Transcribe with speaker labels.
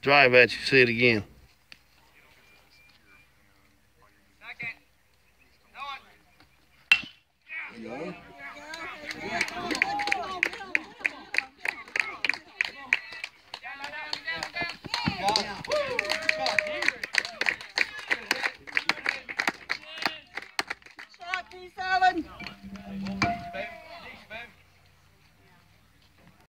Speaker 1: Drive at you, see it again.
Speaker 2: You. 27.